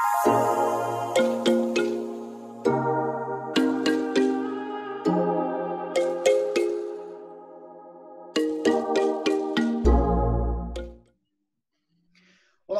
Olá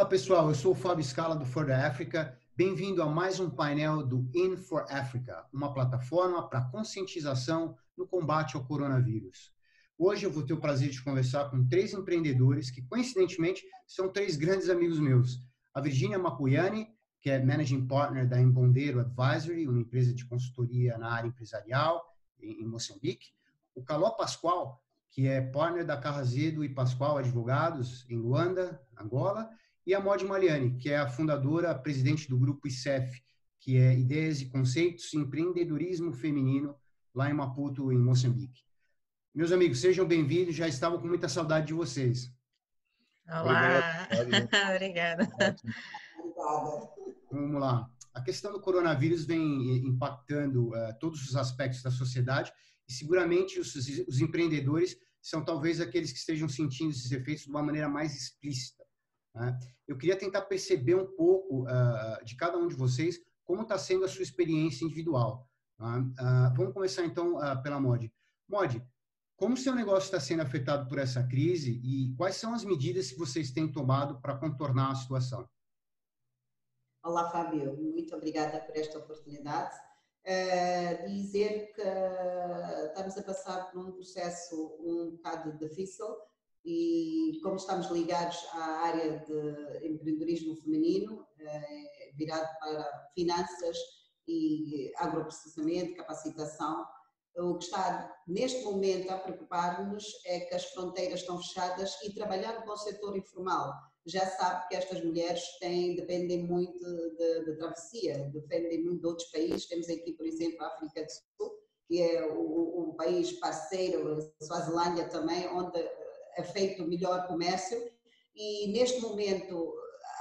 pessoal, eu sou o Fábio Scala do For Africa. Bem-vindo a mais um painel do In for Africa, uma plataforma para conscientização no combate ao coronavírus. Hoje eu vou ter o prazer de conversar com três empreendedores que, coincidentemente, são três grandes amigos meus. A Virginia Macuyani, que é Managing Partner da Embondeiro Advisory, uma empresa de consultoria na área empresarial em Moçambique. O Caló Pascoal, que é partner da Carrazedo e Pascoal Advogados em Luanda, Angola e a Mod Maliani, que é a fundadora, presidente do grupo ICEF, que é Ideias e Conceitos e Empreendedorismo Feminino, lá em Maputo, em Moçambique. Meus amigos, sejam bem-vindos, já estava com muita saudade de vocês. Olá, obrigada. Vamos lá. A questão do coronavírus vem impactando uh, todos os aspectos da sociedade e seguramente os, os empreendedores são talvez aqueles que estejam sentindo esses efeitos de uma maneira mais explícita. Né? Eu queria tentar perceber um pouco uh, de cada um de vocês como está sendo a sua experiência individual. Uh, vamos começar então pela Mod. Mod, como seu negócio está sendo afetado por essa crise e quais são as medidas que vocês têm tomado para contornar a situação? Olá, Fábio. Muito obrigada por esta oportunidade. Uh, dizer que estamos a passar por um processo um bocado difícil, e como estamos ligados à área de empreendedorismo feminino, eh, virado para finanças e agroprocessamento, capacitação, o que está neste momento a preocupar-nos é que as fronteiras estão fechadas e trabalhar com o setor informal. Já sabe que estas mulheres têm, dependem muito de, de travessia, dependem muito de outros países. Temos aqui, por exemplo, a África do Sul, que é o, o país parceiro, a Suazilândia também, onde é feito melhor comércio e neste momento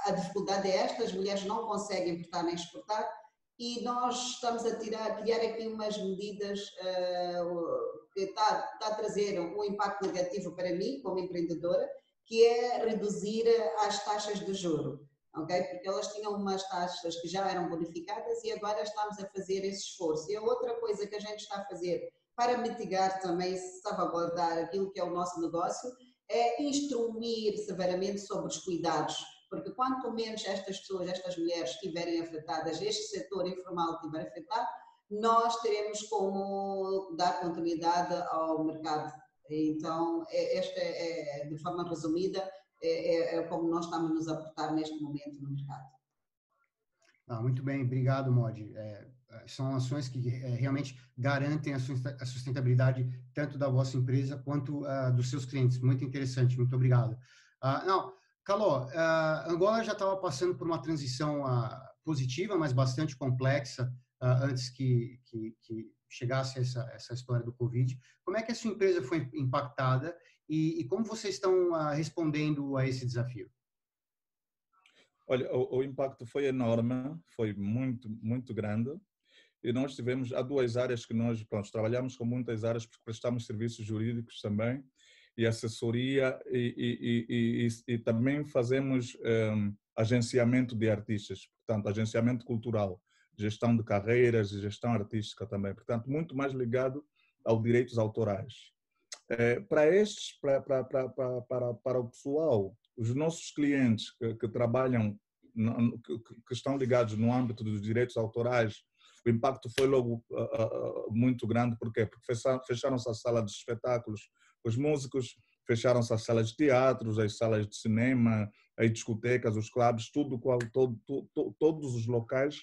a dificuldade é esta, as mulheres não conseguem importar nem exportar e nós estamos a tirar, criar aqui umas medidas uh, que está, está a trazer um impacto negativo para mim como empreendedora, que é reduzir as taxas de juro, ok? Porque elas tinham umas taxas que já eram bonificadas e agora estamos a fazer esse esforço. E a outra coisa que a gente está a fazer para mitigar também, salvaguardar aquilo que é o nosso negócio, é instruir severamente sobre os cuidados, porque quanto menos estas pessoas, estas mulheres estiverem afetadas, este setor informal estiver afetado, nós teremos como dar continuidade ao mercado. Então, é, esta é, de forma resumida, é, é, é como nós estamos nos a portar neste momento no mercado. Ah, muito bem, obrigado, Modi. É, são ações que é, realmente garantem a sustentabilidade tanto da vossa empresa quanto uh, dos seus clientes. Muito interessante, muito obrigado. Uh, não, Caló, uh, Angola já estava passando por uma transição positiva, mas bastante complexa antes que, que, que, chegasse essa, essa história do Covid. Como é que a sua empresa foi impactada e, e como vocês estão respondendo a esse desafio? Olha, o, o, impacto foi enorme, foi muito, muito grande e nós tivemos, há duas áreas que nós pronto, trabalhamos com muitas áreas porque prestamos serviços jurídicos também e assessoria e, e, e, e também fazemos um, agenciamento de artistas, portanto, agenciamento cultural, gestão de carreiras e gestão artística também, portanto, muito mais ligado aos direitos autorais. É, para estes, para, para, para, para, para o pessoal, os nossos clientes que, que trabalham, que, que estão ligados no âmbito dos direitos autorais o impacto foi logo uh, muito grande, por quê? Porque fecharam-se as salas de espetáculos, os músicos fecharam-se as salas de teatros, as salas de cinema, as discotecas, os clubes, tudo, todo, todo, todos os locais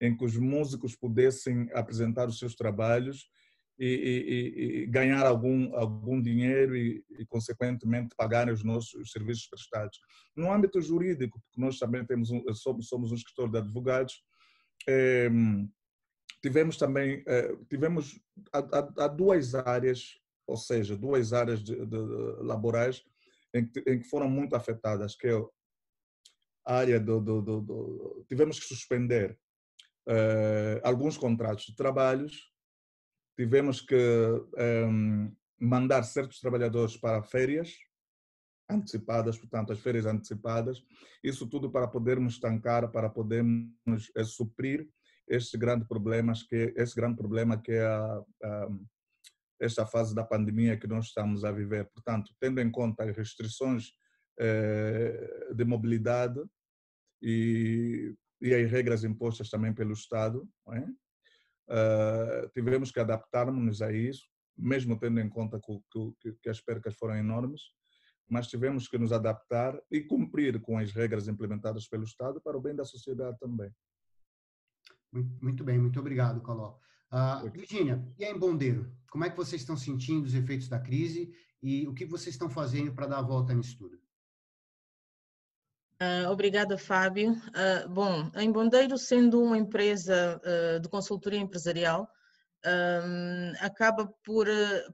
em que os músicos pudessem apresentar os seus trabalhos e, e, e ganhar algum, algum dinheiro e, e, consequentemente, pagarem os nossos serviços prestados. No âmbito jurídico, porque nós também temos um, somos, somos um escritor de advogados, é, tivemos também eh, tivemos há, duas áreas ou seja duas áreas de, de, laborais em que, em que, foram muito afetadas que é a área do, do, do, do tivemos que suspender uh, alguns contratos de trabalhos tivemos que um, mandar certos trabalhadores para férias antecipadas, portanto, as férias antecipadas, isso tudo para podermos estancar, para podermos é, suprir este grande problema que esse grande problema que é a, a, esta fase da pandemia que nós estamos a viver. Portanto, tendo em conta as restrições é, de mobilidade e, e as regras impostas também pelo Estado, é? uh, tivemos que adaptarmos a isso, mesmo tendo em conta que, que, que as percas foram enormes mas tivemos que nos adaptar e cumprir com as regras implementadas pelo Estado para o bem da sociedade também. Muito bem, muito obrigado, Caló. Uh, Virginia, e aí em Bondeiro, como é que vocês estão sentindo os efeitos da crise e o que vocês estão fazendo para dar a volta nisso tudo? Uh, obrigada, Fábio. Uh, bom, em Bondeiro, sendo uma empresa uh, de consultoria empresarial, um, acaba por,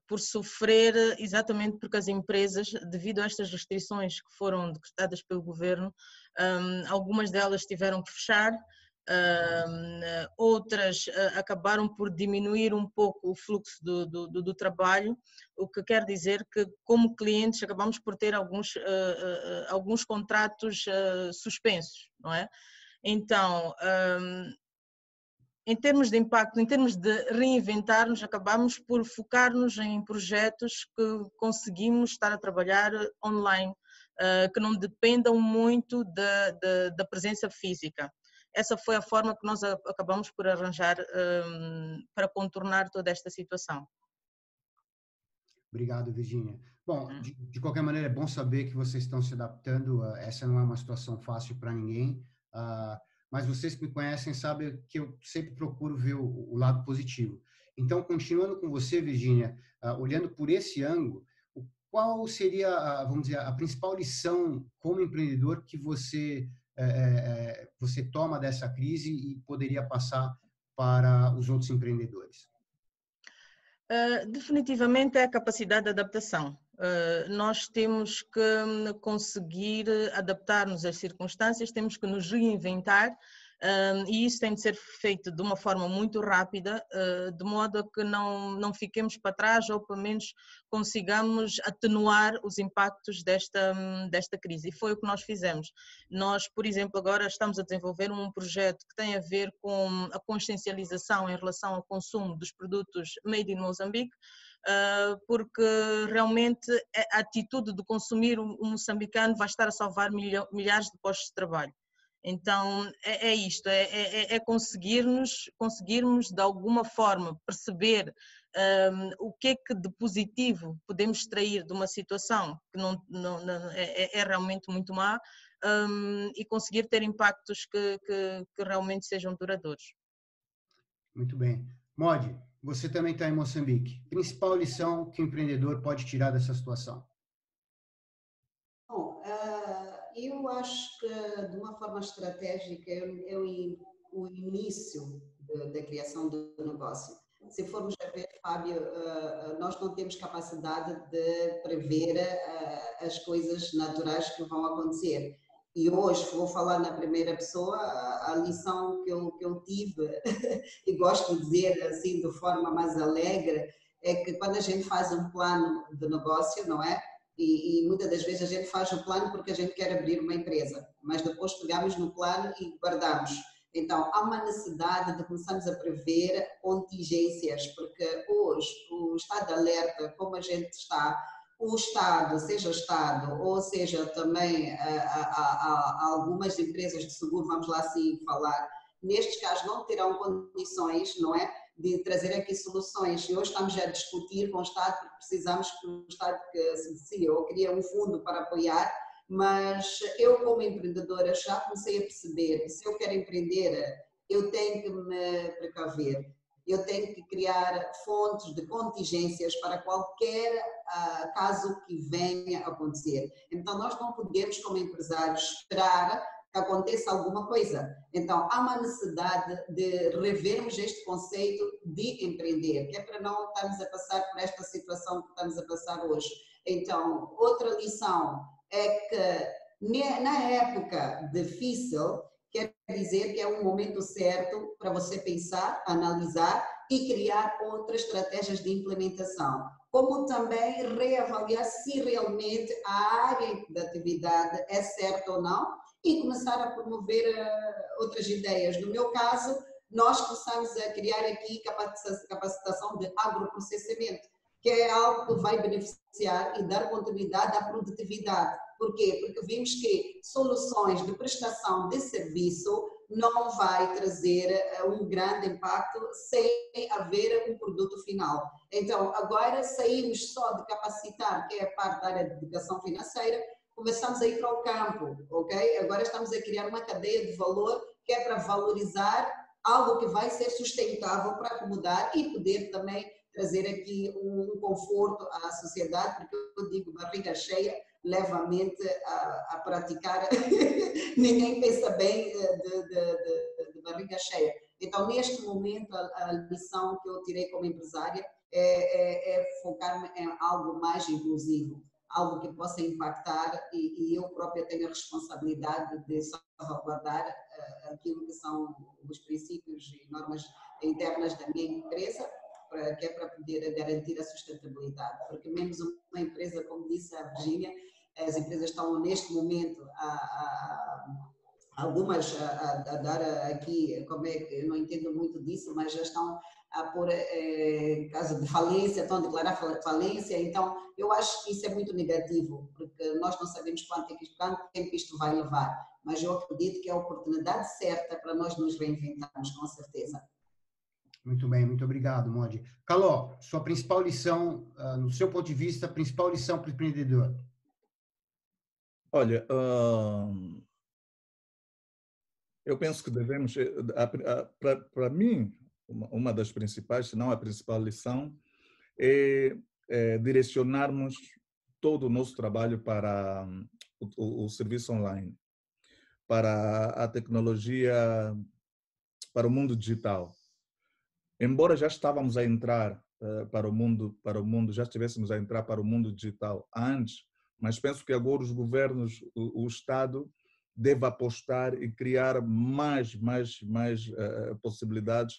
por sofrer exatamente porque as empresas, devido a estas restrições que foram decretadas pelo governo, um, algumas delas tiveram que fechar, um, outras uh, acabaram por diminuir um pouco o fluxo do, do, do, trabalho, o que quer dizer que, como clientes, acabamos por ter alguns, uh, uh, alguns contratos suspensos, não é? Então, em termos de impacto, em termos de reinventar-nos, acabamos por focar-nos em projetos que conseguimos estar a trabalhar online, uh, que não dependam muito da, da, da, presença física. Essa foi a forma que nós acabamos por arranjar um, para contornar toda esta situação. Obrigado, Virginia. Bom, uhum. de, de, qualquer maneira, é bom saber que vocês estão se adaptando. Uh, essa não é uma situação fácil para ninguém. Uh, mas vocês que me conhecem sabem que eu sempre procuro ver o, o lado positivo. Então, continuando com você, Virginia, uh, olhando por esse ângulo, qual seria, a, vamos dizer, a principal lição como empreendedor que você é, é, você toma dessa crise e poderia passar para os outros empreendedores? Uh, definitivamente é a capacidade de adaptação. Uh, nós temos que hum, conseguir adaptar-nos às circunstâncias, temos que nos reinventar um, e isso tem de ser feito de uma forma muito rápida, uh, de modo a que não, não fiquemos para trás ou pelo menos consigamos atenuar os impactos desta, desta crise. E foi o que nós fizemos. Nós, por exemplo, agora estamos a desenvolver um projeto que tem a ver com a consciencialização em relação ao consumo dos produtos made in Moçambique, Uh, porque realmente a atitude de consumir um moçambicano vai estar a salvar milhares de postos de trabalho. Então é, é isto, é, é, é, conseguirmos, conseguirmos de alguma forma perceber um, o que é que de positivo podemos extrair de uma situação que não, não, não é, é, é, realmente muito má um, e conseguir ter impactos que, que, que, realmente sejam duradouros. Muito bem. Modi, você também está em Moçambique. Principal lição que o empreendedor pode tirar dessa situação? Eu acho que, de uma forma estratégica, é, o início da criação do negócio. Se formos a ver, Fábio, eh, nós não temos capacidade de prever eh, as coisas naturais que vão acontecer. E hoje vou falar na primeira pessoa, a lição que eu, que eu tive, e gosto de dizer assim de forma mais alegre, é que quando a gente faz um plano de negócio, não é? E, e, muitas das vezes a gente faz o plano porque a gente quer abrir uma empresa, mas depois pegamos no plano e guardamos. Então, há uma necessidade de começarmos a prever contingências, porque hoje o estado de alerta, como a gente está, o Estado, seja o Estado, ou seja também a, a, a, algumas empresas de seguro, vamos lá assim falar, nestes casos não terão condições, não é? De trazer aqui soluções. E hoje estamos a discutir com o Estado, porque precisamos que o Estado que se decida ou cria um fundo para apoiar, mas eu como empreendedora já comecei a perceber que se eu quero empreender, eu tenho que me precaver, eu tenho que criar fontes de contingências para qualquer uh, caso que venha a acontecer. Então nós não podemos como empresários esperar que aconteça alguma coisa. Então, há uma necessidade de revermos este conceito de empreender, que é para não estarmos a passar por esta situação que estamos a passar hoje. Então, outra lição é que na época difícil, quer dizer que é um momento certo para você pensar, analisar e criar outras estratégias de implementação, como também reavaliar se realmente a área da atividade é certa ou não e começar a promover uh, outras ideias. No meu caso, nós começamos a criar aqui capacitação de agroprocessamento, que é algo que vai beneficiar e dar continuidade à produtividade. Por quê? Porque vimos que soluções de prestação de serviço não vai trazer eh, um grande impacto sem haver um produto final. Então, agora saímos só de capacitar, que é a parte da área de educação financeira, começamos a ir para o campo, ok? Agora estamos a criar uma cadeia de valor que é para valorizar algo que vai ser sustentável para acomodar e poder também trazer aqui um, conforto à sociedade, porque eu digo barriga cheia leva a mente a, a praticar, ninguém pensa bem eh, de, de, de, barriga cheia. Então, neste momento, a, a lição que eu tirei como empresária é, é, é focar-me em algo mais inclusivo, algo que possa impactar e, e, eu própria tenho a responsabilidade de salvaguardar uh, aquilo que são os princípios e normas internas da minha empresa, para, que é para poder garantir a sustentabilidade, porque menos uma empresa, como disse a Virginia, as empresas estão neste momento a, a algumas a, a, dar aqui, como é que eu não entendo muito disso, mas já estão a pôr é, caso de falência, estão a declarar falência, então eu acho que isso é muito negativo, porque nós não sabemos quanto, quanto tempo isto vai levar, mas eu acredito que é a oportunidade certa para nós nos reinventarmos, com certeza. Muito bem, muito obrigado, Modi. Caló, sua principal lição, uh, no seu ponto de vista, principal lição para o empreendedor? Olha, uh, eu penso que devemos, eh, para mim, uma, das principais, se não a principal lição, é, é direcionarmos todo o nosso trabalho para um, o, o, serviço online, para a tecnologia, para o mundo digital. Embora já estávamos a entrar uh, para o mundo, para o mundo, já estivéssemos a entrar para o mundo digital antes mas penso que agora os governos, o, o Estado deve apostar e criar mais, mais, mais uh, possibilidades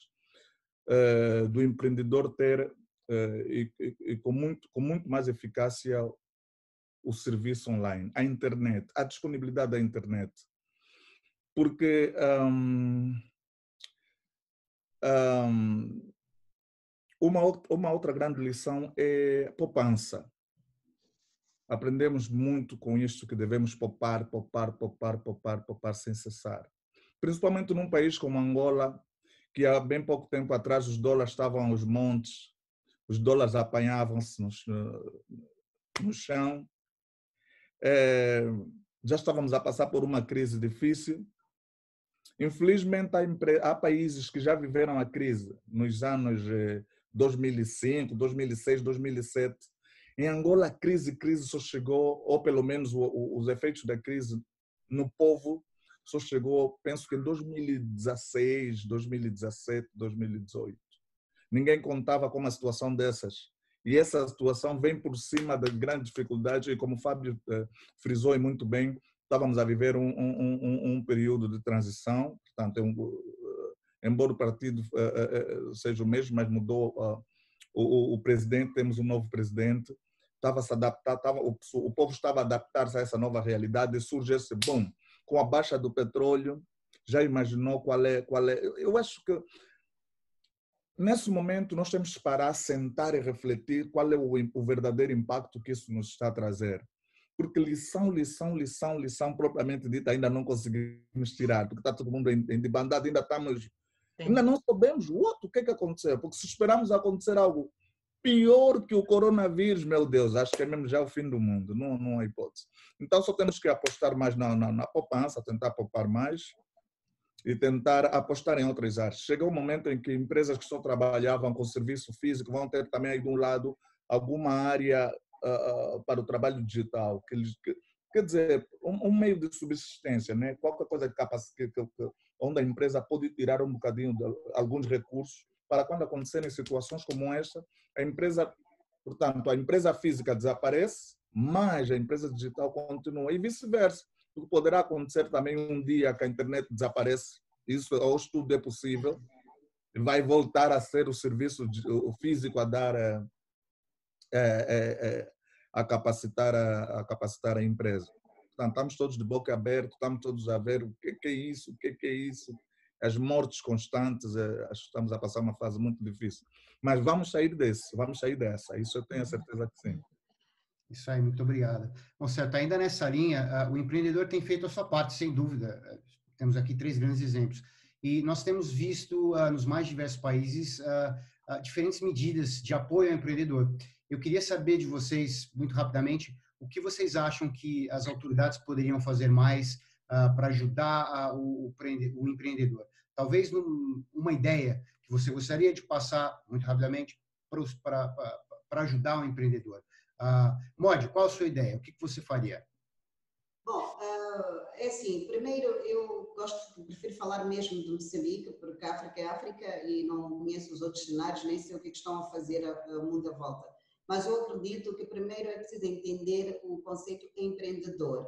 uh, do empreendedor ter uh, e, e, com muito, com muito mais eficácia o serviço online, a internet, a disponibilidade da internet, porque um, um, uma, uma outra grande lição é poupança aprendemos muito com isto que devemos poupar, poupar, poupar, poupar, poupar sem cessar. Principalmente num país como Angola, que há bem pouco tempo atrás os dólares estavam aos montes, os dólares apanhavam-se no, chão. É, já estávamos a passar por uma crise difícil. Infelizmente, há, há países que já viveram a crise nos anos 2005, 2006, 2007 em Angola, a crise, crise só chegou, ou pelo menos os efeitos da crise no povo, só chegou, penso que em 2016, 2017, 2018. Ninguém contava com uma situação dessas. E essa situação vem por cima da grande dificuldade, e como o Fábio eh, frisou muito bem, estávamos a viver um, um, um, um período de transição, portanto, é eh, embora o partido eh, seja o mesmo, mas mudou o, presidente, temos um novo presidente, estava se adaptar, estava, o povo estava a adaptar-se a essa nova realidade e surge esse bom com a baixa do petróleo, já imaginou qual é, qual é? Eu acho que nesse momento nós temos que parar, sentar e refletir qual é o, o verdadeiro impacto que isso nos está a trazer. Porque lição, lição, lição, lição propriamente dita ainda não conseguimos tirar, porque está todo mundo em, em debandada, ainda estamos Sim. Ainda não sabemos o que é que aconteceu, porque se esperamos acontecer algo pior que o coronavírus, meu Deus, acho que é mesmo já o fim do mundo, não, não há hipótese. Então só temos que apostar mais na, na, na poupança, tentar poupar mais e tentar apostar em outras áreas. Chega um momento em que empresas que só trabalhavam com serviço físico vão ter também aí de um lado alguma área uh, para o trabalho digital, que, que quer dizer, um, um, meio de subsistência, né? qualquer coisa que, que, que, onde a empresa pode tirar um bocadinho de alguns recursos para quando acontecerem situações como esta, a empresa, portanto, a empresa física desaparece, mas a empresa digital continua e vice-versa. Poderá acontecer também um dia que a internet desaparece, isso hoje tudo é possível, vai voltar a ser o serviço o físico a dar é, é, a capacitar a, a, capacitar a empresa. Portanto, estamos todos de boca aberta, estamos todos a ver o que, que é isso, o que, que é isso, as mortes constantes, que estamos a passar uma fase muito difícil. Mas vamos sair desse, vamos sair dessa, isso eu tenho a certeza que sim. Isso aí, muito obrigado. Bom, certo, ainda nessa linha, o empreendedor tem feito a sua parte, sem dúvida. Temos aqui três grandes exemplos. E nós temos visto uh, nos mais diversos países uh, diferentes medidas de apoio ao empreendedor. Eu queria saber de vocês, muito rapidamente, o que vocês acham que as autoridades poderiam fazer mais para ajudar o, empreendedor? Talvez num, uma ideia que você gostaria de passar, muito rapidamente, para ajudar o empreendedor. Uh, Mod, qual a sua ideia? O que, que você faria? Bom, uh, é assim, primeiro eu gosto, prefiro falar mesmo de Moçambique, porque África é África e não conheço os outros cenários, nem sei o que, é estão a fazer o mundo à volta. Mas eu acredito que primeiro é preciso entender o conceito empreendedor.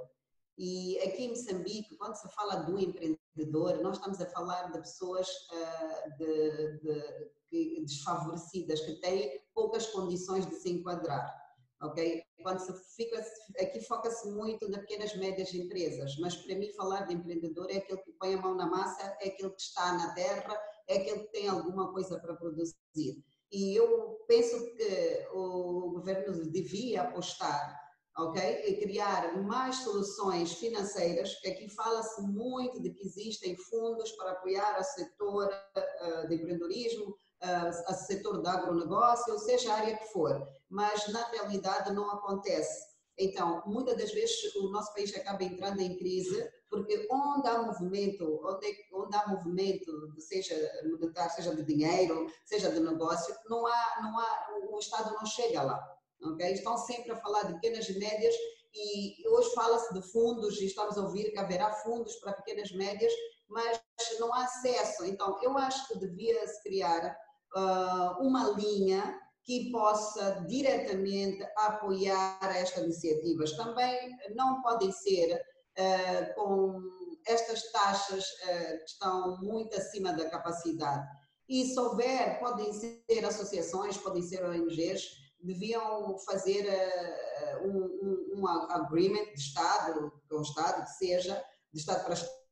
E aqui em Moçambique, quando se fala do empreendedor, nós estamos a falar de pessoas uh, de, de, de desfavorecidas, que têm poucas condições de se enquadrar ok? Quando se fica, aqui foca-se muito nas pequenas e médias empresas, mas para mim falar de empreendedor é aquele que põe a mão na massa, é aquele que está na terra, é aquele que tem alguma coisa para produzir. E eu penso que o governo devia apostar, ok? E criar mais soluções financeiras, que aqui fala-se muito de que existem fundos para apoiar o setor uh, de empreendedorismo, a setor do agronegócio, ou seja a área que for, mas na realidade não acontece. Então, muitas das vezes o nosso país acaba entrando em crise, porque onde há movimento, onde, onde há movimento, seja monetário, seja de dinheiro, seja de negócio, não há, não há, o Estado não chega lá. Okay? Estão sempre a falar de pequenas e médias e hoje fala-se de fundos e estamos a ouvir que haverá fundos para pequenas e médias, mas não há acesso. Então, eu acho que devia-se criar uh, uma linha que possa diretamente apoiar estas iniciativas. Também não podem ser uh, com estas taxas uh, que estão muito acima da capacidade. E se houver, podem ser associações, podem ser ONGs, deviam fazer uh, um, um, agreement de Estado, com o Estado que seja, de Estado para Estado,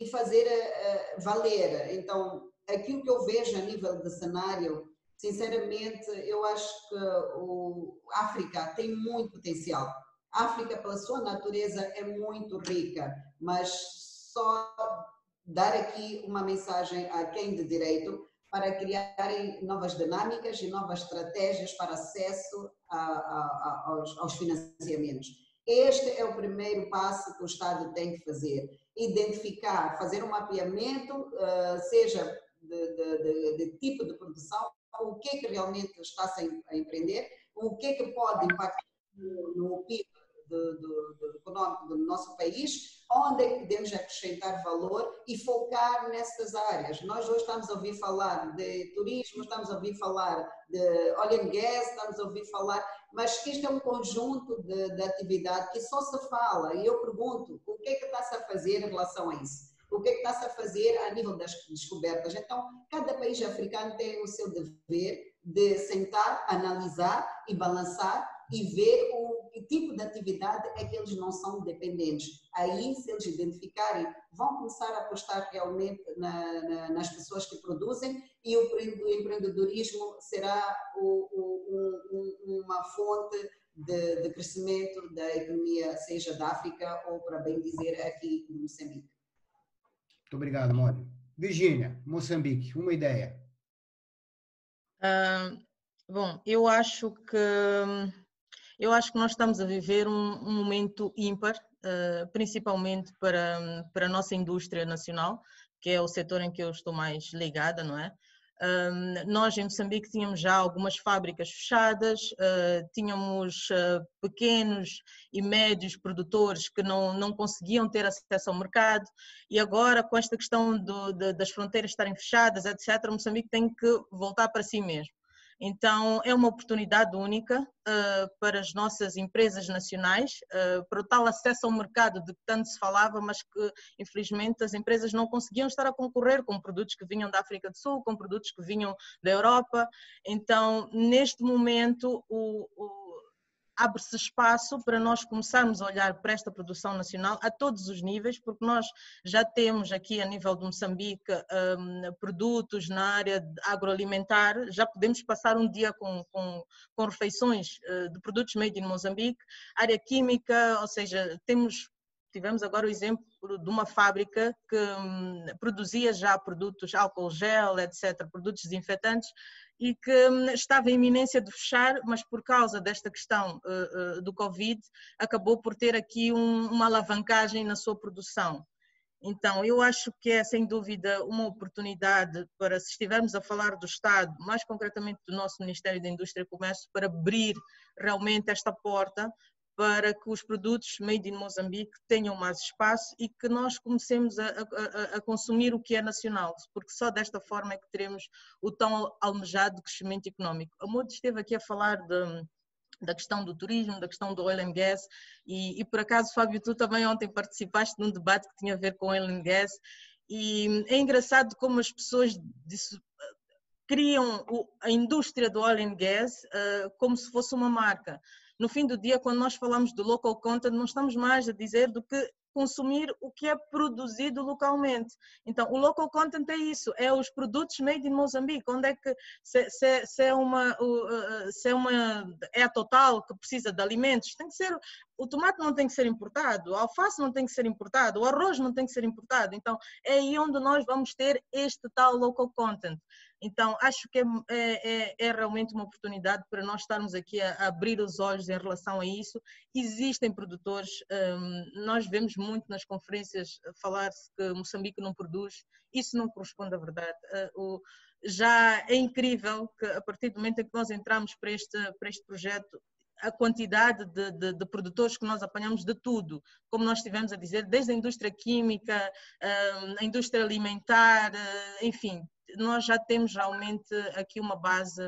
e fazer valer. Então, aquilo que eu vejo a nível de cenário, sinceramente, eu acho que o a África tem muito potencial. A África, pela sua natureza, é muito rica, mas só dar aqui uma mensagem a quem de direito para criarem novas dinâmicas e novas estratégias para acesso a, a, a, aos, aos financiamentos. Este é o primeiro passo que o Estado tem que fazer. Identificar, fazer um mapeamento, eh, seja de, de, de, tipo de produção, o que é que realmente está a empreender, o que é que pode impactar no PIB do, do, econômico do nosso país, onde é que podemos acrescentar valor e focar nessas áreas. Nós hoje estamos a ouvir falar de turismo, estamos a ouvir falar de oil and gas, estamos a ouvir falar, mas isto é um conjunto de, de atividade que só se fala. E eu pergunto, o que é que está-se a fazer em relação a isso? o que é que está-se a fazer a nível das descobertas. Então, cada país africano tem o seu dever de sentar, analisar e balançar e ver o que tipo de atividade é que eles não são dependentes. Aí, se eles identificarem, vão começar a apostar realmente na, na, nas pessoas que produzem e o, o empreendedorismo será o, o, uma fonte de, de, crescimento da economia, seja da África ou, para bem dizer, aqui no Moçambique. Muito obrigado, Mônica. Virgínia, Moçambique, uma ideia. Uh, bom, eu acho que eu acho que nós estamos a viver um, um momento ímpar, uh, principalmente para, para a nossa indústria nacional, que é o setor em que eu estou mais ligada, não é? nós em Moçambique tínhamos já algumas fábricas fechadas, uh, tínhamos uh, pequenos e médios produtores que não, não conseguiam ter acesso ao mercado e agora com esta questão do, de, das fronteiras estarem fechadas, etc., Moçambique tem que voltar para si mesmo. Então, é uma oportunidade única uh, para as nossas empresas nacionais, uh, para o tal acesso ao mercado de que tanto se falava, mas que, infelizmente, as empresas não conseguiam estar a concorrer com produtos que vinham da África do Sul, com produtos que vinham da Europa. Então, neste momento, o, o abre-se espaço para nós começarmos a olhar para esta produção nacional a todos os níveis, porque nós já temos aqui a nível de Moçambique um, produtos na área agroalimentar, já podemos passar um dia com, com, com refeições uh, de produtos made in Moçambique, área química, ou seja, temos tivemos agora o exemplo de uma fábrica que hum, produzia já produtos álcool gel, etc., produtos desinfetantes, e que hum, estava em iminência de fechar, mas por causa desta questão uh, uh, do Covid, acabou por ter aqui um, uma alavancagem na sua produção. Então, eu acho que é sem dúvida uma oportunidade para, se estivermos a falar do Estado, mais concretamente do nosso Ministério da Indústria e Comércio, para abrir realmente esta porta para que os produtos made in Moçambique tenham mais espaço e que nós comecemos a, a, a, consumir o que é nacional, porque só desta forma é que teremos o tão almejado crescimento económico. A Mood esteve aqui a falar de, da questão do turismo, da questão do oil and gas e, e, por acaso, Fábio, tu também ontem participaste num debate que tinha a ver com oil and gas e é engraçado como as pessoas criam a indústria do oil and gas uh, como se fosse uma marca no fim do dia, quando nós falamos do local content, não estamos mais a dizer do que consumir o que é produzido localmente. Então, o local content é isso, é os produtos made in Moçambique. Onde é que se, se, se, é uma se é uma é a total que precisa de alimentos, tem que ser o tomate não tem que ser importado, o alface não tem que ser importado, o arroz não tem que ser importado. Então, é aí onde nós vamos ter este tal local content. Então, acho que é, é, é, é realmente uma oportunidade para nós estarmos aqui a, a abrir os olhos em relação a isso. Existem produtores, um, nós vemos muito nas conferências falar-se que Moçambique não produz, isso não corresponde à verdade. Uh, o, já é incrível que a partir do momento em que nós entramos para este, para este projeto, a quantidade de, de, de, produtores que nós apanhamos de tudo, como nós estivemos a dizer, desde a indústria química, hum, a indústria alimentar, uh, enfim, nós já temos realmente aqui uma base,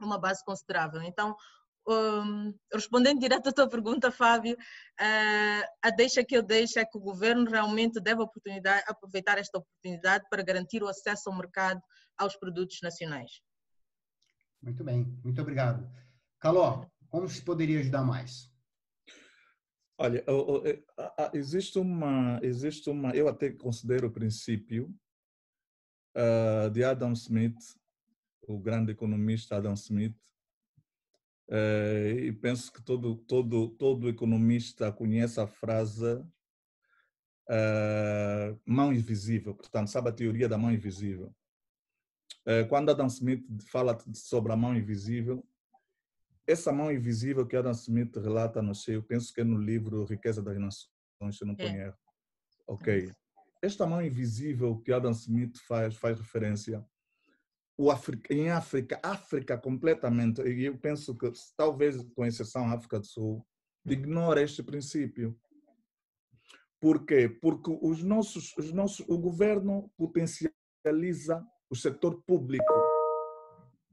uma base considerável. Então, um, respondendo direto à tua pergunta, Fábio, uh, a deixa que eu deixo é que o governo realmente deve aproveitar esta oportunidade para garantir o acesso ao mercado aos produtos nacionais. Muito bem, muito obrigado. Caló, como se poderia ajudar mais? Olha, existe uma, existe uma, eu até considero o princípio uh, de Adam Smith, o grande economista Adam Smith, uh, e penso que todo, todo, todo economista conhece a frase uh, mão invisível, portanto, sabe a teoria da mão invisível. quando Adam Smith fala sobre a mão invisível, essa mão invisível que Adam Smith relata no seu, penso que é no livro Riqueza das Nações, se não estou é. Ok esta mão invisível que Adam Smith faz, faz referência, o África, em África, África completamente, e eu penso que talvez com exceção África do Sul, ignora este princípio. Por quê? Porque os nossos, os nossos, o governo potencializa o setor público,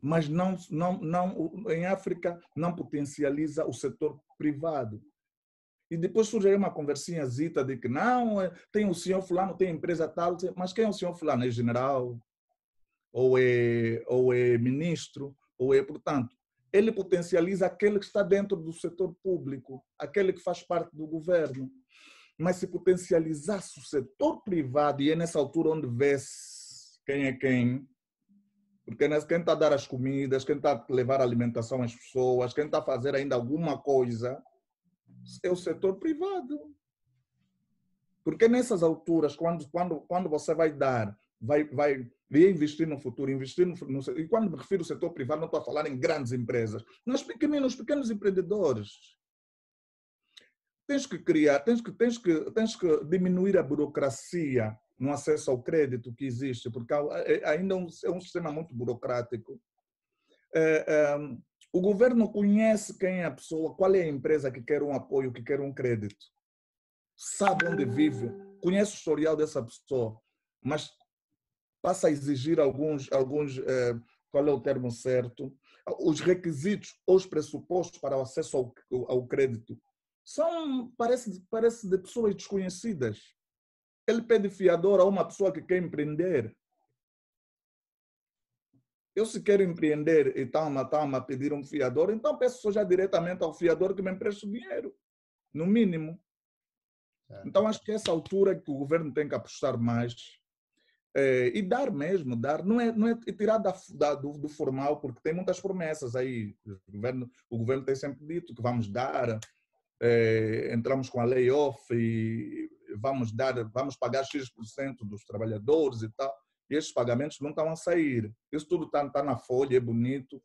mas não, não, não, em África não potencializa o setor privado. E depois surge uma conversinha zita de que não, é, tem o senhor fulano, tem empresa tal, mas quem é o senhor fulano? É general? Ou é, ou é ministro? Ou é, portanto, ele potencializa aquele que está dentro do setor público, aquele que faz parte do governo. Mas se potencializasse o setor privado, e é nessa altura onde vê-se quem é quem, porque quem está a dar as comidas, quem está a levar a alimentação às pessoas, quem está a fazer ainda alguma coisa, é o setor privado. Porque nessas alturas, quando, quando, quando você vai dar, vai, vai, investir no futuro, investir no, no, E quando me refiro ao setor privado, não estou a falar em grandes empresas, nos pequenos, pequenos empreendedores. Tens que criar, tens que, tens, que, tens que diminuir a burocracia no acesso ao crédito que existe, porque é, ainda é um, é um sistema muito burocrático. É, o governo conhece quem é a pessoa, qual é a empresa que quer um apoio, que quer um crédito. Sabe onde vive, conhece o historial dessa pessoa, mas passa a exigir alguns, alguns qual é o termo certo, os requisitos ou os pressupostos para o acesso ao, ao crédito são, parece, parece de pessoas desconhecidas. Ele pede fiador a uma pessoa que quer empreender. Eu se quero empreender e está a pedir um fiador, então peço já diretamente ao fiador que me empreste dinheiro, no mínimo. Então acho que essa altura que o governo tem que apostar mais é, e dar mesmo, dar, não é, não é tirar da, da do, do, formal, porque tem muitas promessas aí. O governo, o governo tem sempre dito que vamos dar, é, entramos com a layoff e vamos dar, vamos pagar X% dos trabalhadores e tal, e esses pagamentos não estão a sair. Isso tudo está tá na folha, é bonito,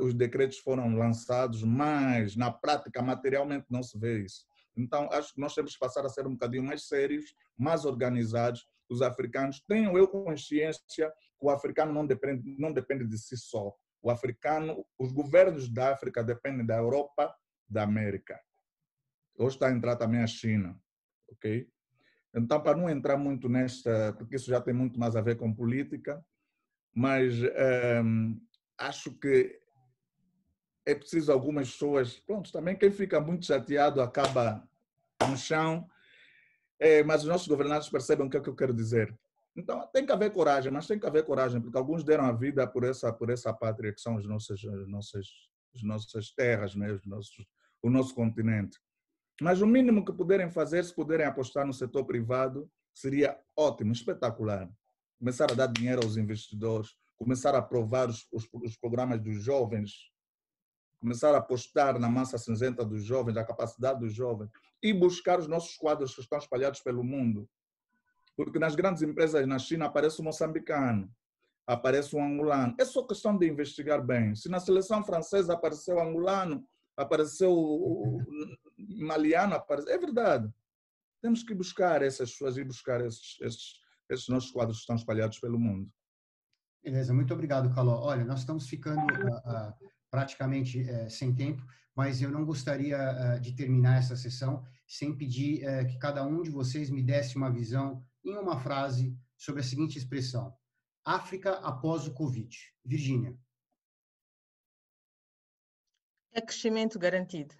os decretos foram lançados, mas na prática, materialmente, não se vê isso. Então, acho que nós temos que passar a ser um bocadinho mais sérios, mais organizados. Os africanos tenham eu consciência que o africano não depende, não depende de si só. O africano, os governos da África dependem da Europa, da América. Hoje está a entrar também a China, ok? Então, para não entrar muito nesta, porque isso já tem muito mais a ver com política, mas um, acho que é preciso algumas pessoas, pronto, também quem fica muito chateado acaba no chão, é, mas os nossos governantes percebem o que é que eu quero dizer. Então tem que haver coragem, mas tem que haver coragem, porque alguns deram a vida por essa por essa pátria que são as nossas as nossas as nossas terras, os nossos, o nosso continente. Mas o mínimo que puderem fazer, se puderem apostar no setor privado, seria ótimo, espetacular. Começar a dar dinheiro aos investidores, começar a aprovar os, os, os programas dos jovens, começar a apostar na massa cinzenta dos jovens, na capacidade dos jovens e buscar os nossos quadros que estão espalhados pelo mundo. Porque nas grandes empresas na China aparece um moçambicano, aparece um angolano. É só questão de investigar bem. Se na seleção francesa apareceu angolano, apareceu maliano, apareceu... é verdade. Temos que buscar essas pessoas e buscar esses, esses, esses nossos quadros que estão espalhados pelo mundo. Beleza, muito obrigado, Caló. Olha, nós estamos ficando uh, uh, praticamente uh, sem tempo, mas eu não gostaria de terminar essa sessão sem pedir que cada um de vocês me desse uma visão em uma frase sobre a seguinte expressão: África após o Covid. Virgínia. É crescimento garantido.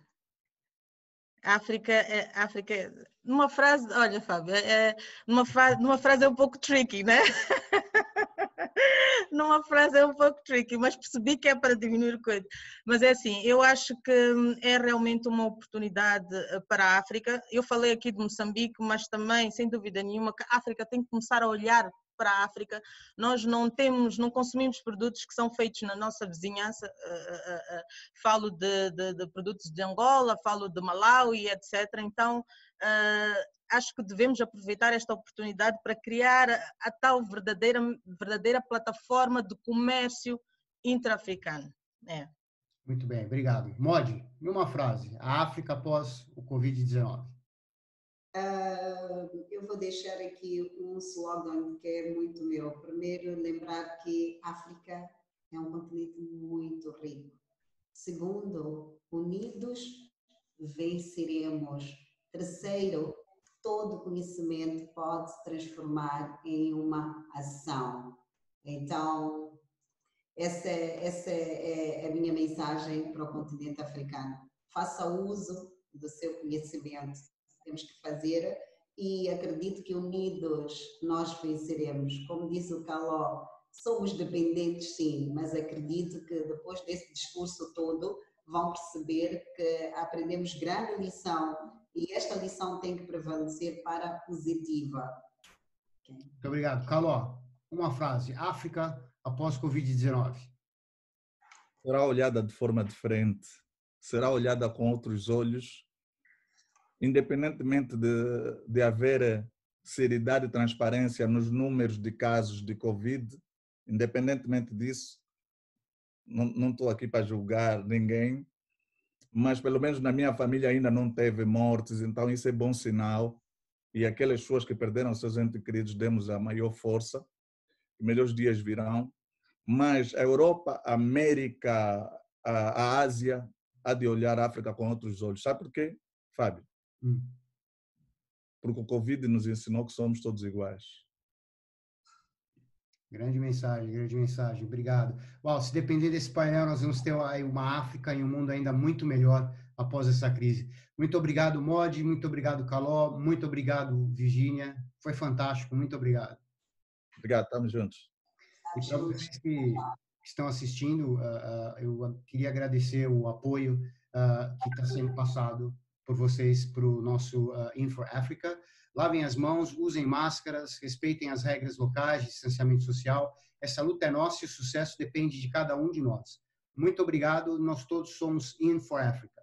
África, é, África, numa frase, olha, Fábio, é, numa, frase, numa frase é um pouco tricky, né? numa frase é um pouco tricky, mas percebi que é para diminuir coisa. Mas é assim, eu acho que hum, é realmente uma oportunidade eh, para a África. Eu falei aqui de Moçambique, mas também, sem dúvida nenhuma, que a África tem que começar a olhar para a África, nós não temos, não consumimos produtos que são feitos na nossa vizinhança. Uh, uh, falo de, de, de, produtos de Angola, falo de Malawi, etc. Então, acho que devemos aproveitar esta oportunidade para criar a tal verdadeira, verdadeira plataforma de comércio intra-africano. É. Muito bem, obrigado. Modi, em uma frase, a África após o Covid-19. Uh, eu vou deixar aqui um slogan que é muito meu. Primeiro, lembrar que África é um continente muito rico. Segundo, unidos venceremos. Terceiro, todo conhecimento pode se transformar em uma ação. Então, essa, essa é a minha mensagem para o continente africano. Faça uso do seu conhecimento temos que fazer e acredito que unidos nós venceremos. Como disse o Caló, somos dependentes sim, mas acredito que depois desse discurso todo vão perceber que aprendemos grande lição e esta lição tem que prevalecer para a positiva. Muito obrigado. Caló, uma frase. África após Covid-19. Será olhada de forma diferente, será olhada com outros olhos independentemente de, de haver seriedade e transparência nos números de casos de Covid, independentemente disso, não estou aqui para julgar ninguém, mas pelo menos na minha família ainda não teve mortes, então isso é bom sinal. E aquelas pessoas que perderam seus entes queridos, demos a maior força, melhores dias virão. Mas a Europa, a América, a, a Ásia, há de olhar a África com outros olhos. Sabe por quê, Fábio? Hum. Porque o Covid nos ensinou que somos todos iguais. Grande mensagem, grande mensagem. Obrigado. Uau, se depender desse painel, nós vamos ter uma África e um mundo ainda muito melhor após essa crise. Muito obrigado, Mod, muito obrigado, Caló, muito obrigado, Virgínia. Foi fantástico, muito obrigado. Obrigado, estamos juntos. E para vocês que estão assistindo, uh, uh, eu queria agradecer o apoio uh, que está sendo passado por vocês para o nosso uh, Info Africa. Lavem as mãos, usem máscaras, respeitem as regras locais distanciamento social. Essa luta é nossa e o sucesso depende de cada um de nós. Muito obrigado. Nós todos somos In for Africa.